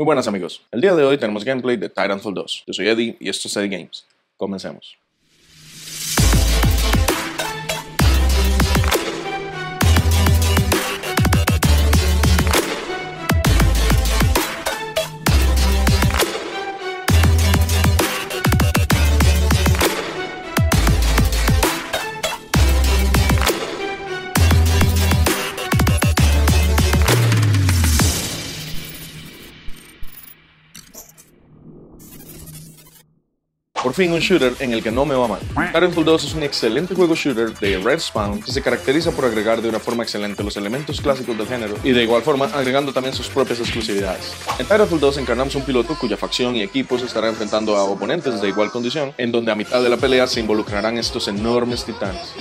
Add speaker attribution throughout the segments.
Speaker 1: Muy buenas amigos, el día de hoy tenemos gameplay de Titanfall 2. Yo soy Eddie y esto es Eddie Games. Comencemos. Por fin un shooter en el que no me va mal. Titanfall 2 es un excelente juego shooter de Red Spawn que se caracteriza por agregar de una forma excelente los elementos clásicos del género y de igual forma agregando también sus propias exclusividades. En Titanfall 2 encarnamos un piloto cuya facción y equipo se estará enfrentando a oponentes de igual condición, en donde a mitad de la pelea se involucrarán estos enormes titanes.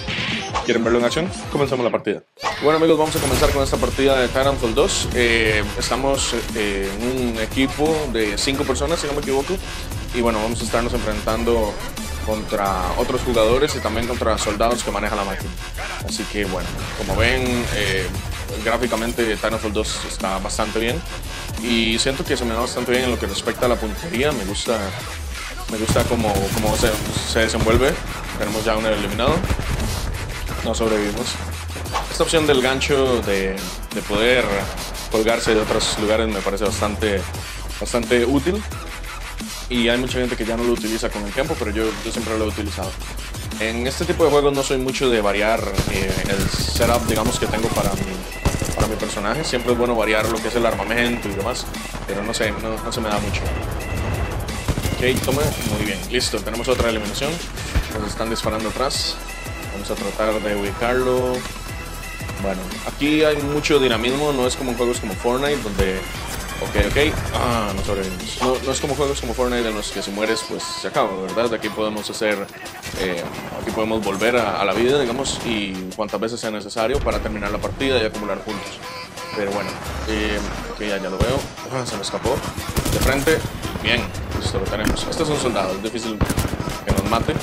Speaker 1: ¿Quieren verlo en acción? Comenzamos la partida. Bueno amigos, vamos a comenzar con esta partida de Titanfall 2. Eh, estamos eh, en un equipo de 5 personas, si no me equivoco. Y bueno, vamos a estarnos enfrentando contra otros jugadores y también contra soldados que manejan la máquina. Así que bueno, como ven, eh, gráficamente Titanfall 2 está bastante bien. Y siento que se me da bastante bien en lo que respecta a la puntería. Me gusta, me gusta cómo, cómo se, se desenvuelve. Tenemos ya un eliminado no sobrevivimos. Esta opción del gancho de, de, poder colgarse de otros lugares me parece bastante, bastante útil. Y hay mucha gente que ya no lo utiliza con el tiempo, pero yo, yo siempre lo he utilizado. En este tipo de juegos no soy mucho de variar eh, el setup, digamos, que tengo para mi, para mi personaje. Siempre es bueno variar lo que es el armamento y demás, pero no sé, no, no se me da mucho. Ok, tome, muy bien, listo, tenemos otra eliminación. Nos están disparando atrás. Vamos a tratar de ubicarlo. Bueno, aquí hay mucho dinamismo, no es como en juegos como Fortnite donde... Ok, ok. Ah, no sobrevivimos. No, es como juegos como Fortnite en los que si mueres pues se acaba, ¿verdad? Aquí podemos hacer... Eh, aquí podemos volver a, la vida, digamos, y cuantas veces sea necesario para terminar la partida y acumular puntos. Pero bueno, eh, ok, ya, lo veo. Ah, se me escapó. De frente. Bien, listo, lo tenemos. Este es un soldado, es difícil que nos mate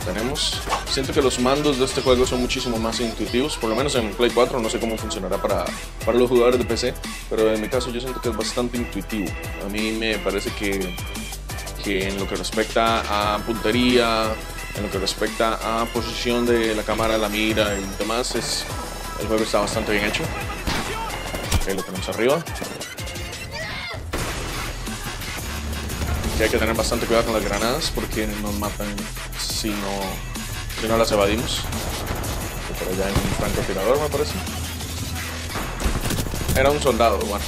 Speaker 1: tenemos. Siento que los mandos de este juego son muchísimo más intuitivos, por lo menos en Play 4, no sé cómo funcionará para, para los jugadores de PC, pero en mi caso yo siento que es bastante intuitivo. A mí me parece que, que en lo que respecta a puntería, en lo que respecta a posición de la cámara, la mira y demás, es, el juego está bastante bien hecho. Ok, lo tenemos arriba. Hay que tener bastante cuidado con las granadas porque nos matan si no, si no las evadimos. Por allá hay un francotirador, me parece. Era un soldado, bueno.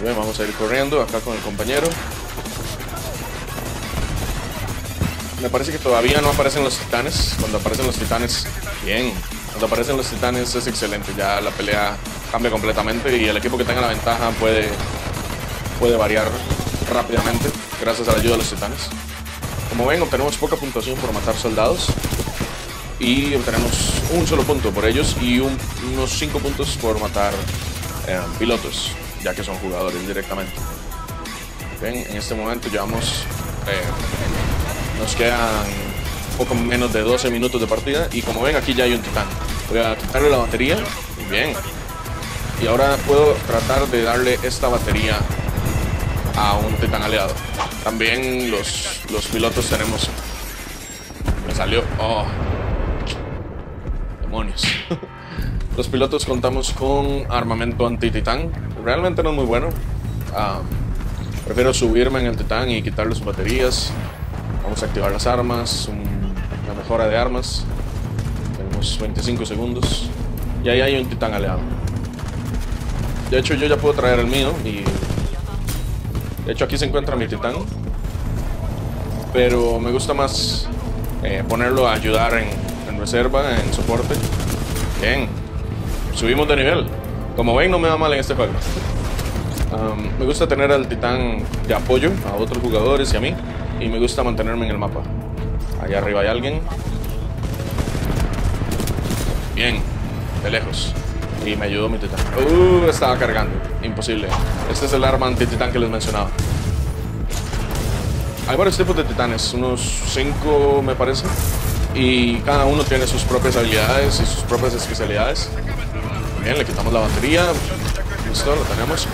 Speaker 1: Bien, vamos a ir corriendo acá con el compañero. Me parece que todavía no aparecen los titanes. Cuando aparecen los titanes, bien. Cuando aparecen los titanes es excelente. Ya la pelea cambia completamente y el equipo que tenga la ventaja puede puede variar rápidamente gracias a la ayuda de los titanes. Como ven, obtenemos poca puntuación por matar soldados y obtenemos un solo punto por ellos y un, unos 5 puntos por matar eh, pilotos, ya que son jugadores directamente. Ven, en este momento llevamos, eh, nos quedan poco menos de 12 minutos de partida y como ven aquí ya hay un titán. Voy a quitarle la batería, bien. Y ahora puedo tratar de darle esta batería a un titán aliado. También los, los pilotos tenemos... Me salió... Oh. Demonios. los pilotos contamos con armamento anti-titán. Realmente no es muy bueno. Um, prefiero subirme en el titán y quitarle sus baterías. Vamos a activar las armas. una mejora de armas. Tenemos 25 segundos. Y ahí hay un titán aliado. De hecho, yo ya puedo traer el mío y de hecho aquí se encuentra mi titán. Pero me gusta más eh, ponerlo a ayudar en, reserva, en soporte. Bien. Subimos de nivel. Como ven no me va mal en este juego. Me gusta tener al titán de apoyo a otros jugadores y a mí. Y me gusta mantenerme en el mapa. Allá arriba hay alguien. Bien. De lejos. Y me ayudó mi titán. Uh, estaba cargando. Imposible. Este es el arma anti-titán que les mencionaba. Hay varios tipos de titanes, unos 5 me parece. Y cada uno tiene sus propias habilidades y sus propias especialidades. Bien, le quitamos la batería. Listo, lo tenemos.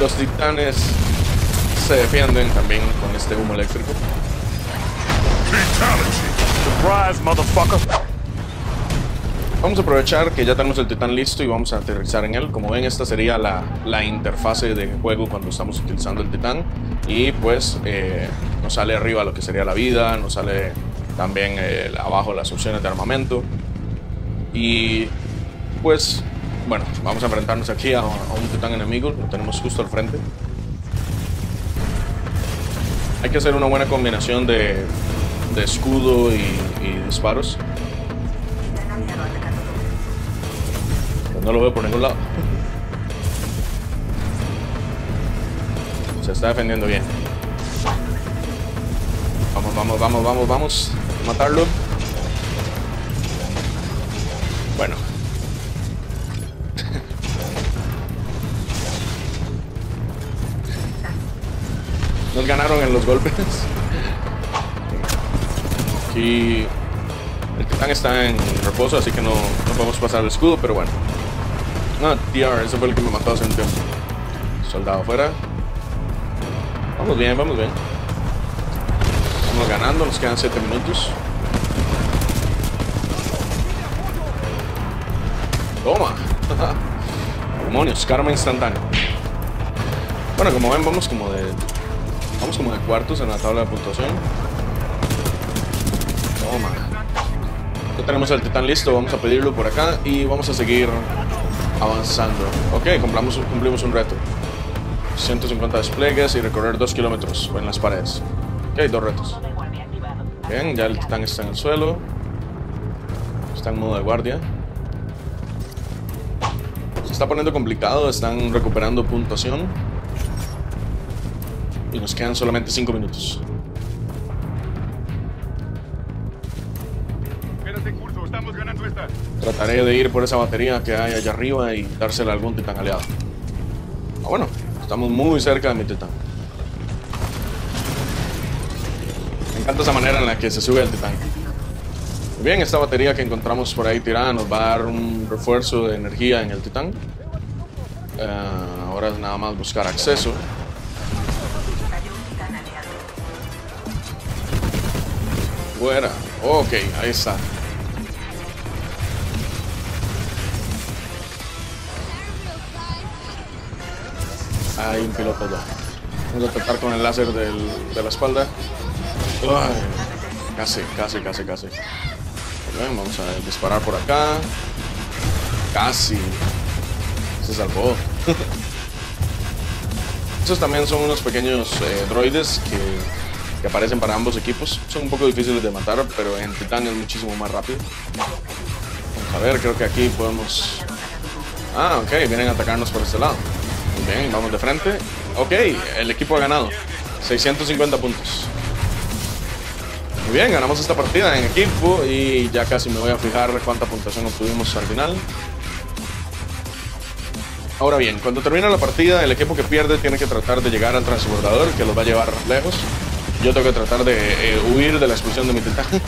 Speaker 1: Los titanes se defienden también con este humo eléctrico.
Speaker 2: Surprise, motherfucker.
Speaker 1: Vamos a aprovechar que ya tenemos el titán listo y vamos a aterrizar en él. Como ven, esta sería la, la interfase de juego cuando estamos utilizando el titán. Y pues eh, nos sale arriba lo que sería la vida, nos sale también eh, abajo las opciones de armamento. Y pues, bueno, vamos a enfrentarnos aquí a, un titán enemigo, lo tenemos justo al frente. Hay que hacer una buena combinación de, de escudo y disparos. No lo veo por ningún lado. Se está defendiendo bien. Vamos, vamos, vamos, vamos, vamos. Matarlo. Bueno. Nos ganaron en los golpes. Aquí el titán está en reposo, así que no, no podemos pasar el escudo, pero bueno. Ah, TR, ese fue el que me mató hace un tiempo. Soldado afuera. Vamos bien, vamos bien. Estamos ganando, nos quedan 7 minutos. Toma. Demonios, karma instantáneo. Bueno, como ven, vamos como de. Vamos como de cuartos en la tabla de puntuación. Toma. Ya tenemos el titán listo, vamos a pedirlo por acá y vamos a seguir avanzando. Ok, cumplimos, un reto. 150 despliegues y recorrer 2 kilómetros en las paredes. Ok, dos retos. Bien, ya el titán está en el suelo. Está en modo de guardia. Se está poniendo complicado, están recuperando puntuación. Y nos quedan solamente 5 minutos. Trataré de ir por esa batería que hay allá arriba y dársela a algún titán aliado. Ah, bueno, estamos muy cerca de mi titán. Me encanta esa manera en la que se sube el titán. Muy bien, esta batería que encontramos por ahí tirada nos va a dar un refuerzo de energía en el titán. Eh, ahora es nada más buscar acceso. Fuera. Ok, ahí está. Hay un piloto ya. Vamos a tratar con el láser de la espalda. Casi, casi, casi, casi. Bien, vamos a disparar por acá. Casi. Se salvó. Estos también son unos pequeños eh, droides que, aparecen para ambos equipos. Son un poco difíciles de matar, pero en Titán es muchísimo más rápido. Vamos a ver, creo que aquí podemos... Ah, ok, vienen a atacarnos por este lado. Bien, vamos de frente. Ok, el equipo ha ganado. 650 puntos. Muy bien, ganamos esta partida en equipo y ya casi me voy a fijar cuánta puntuación obtuvimos al final. Ahora bien, cuando termina la partida, el equipo que pierde tiene que tratar de llegar al transbordador que los va a llevar lejos. Yo tengo que tratar de eh, huir de la explosión de mi titán.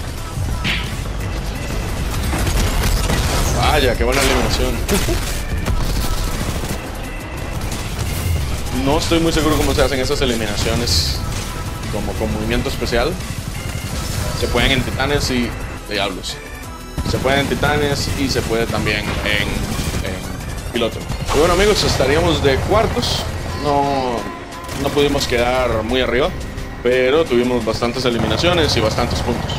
Speaker 1: Vaya, qué buena eliminación. No estoy muy seguro cómo se hacen esas eliminaciones como con movimiento especial. Se pueden en titanes y diablos. Se puede en titanes y se puede también en, en piloto. Y bueno amigos, estaríamos de cuartos. No, no pudimos quedar muy arriba, pero tuvimos bastantes eliminaciones y bastantes puntos.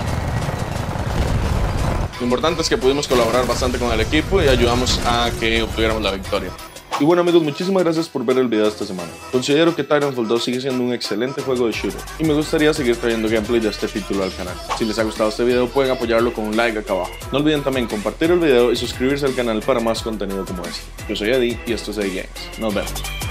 Speaker 1: Lo importante es que pudimos colaborar bastante con el equipo y ayudamos a que obtuviéramos la victoria. Y bueno amigos, muchísimas gracias por ver el video esta semana. Considero que Titanfall 2 sigue siendo un excelente juego de shooter y me gustaría seguir trayendo gameplay de este título al canal. Si les ha gustado este video pueden apoyarlo con un like acá abajo. No olviden también compartir el video y suscribirse al canal para más contenido como este. Yo soy Eddie y esto es Eddie Games. Nos vemos.